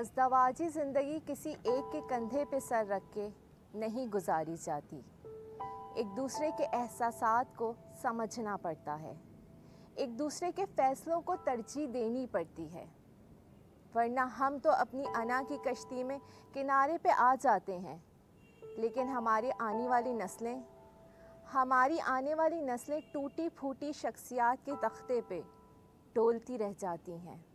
अजदवाजी ज़िंदगी किसी एक के कंधे पे सर रख के नहीं गुजारी जाती। एक दूसरे के एहसास को समझना पड़ता है। एक दूसरे के फ़ैसलों को तरजीह देनी पड़ती है। वरना हम तो अपनी अना की कश्ती में किनारे पे आ जाते हैं। लेकिन हमारे आने वाली नस्लें, हमारी आने वाली नस्लें टूटी फूटी शख्सियात के तख्ते पे डोलती रह जाती हैं।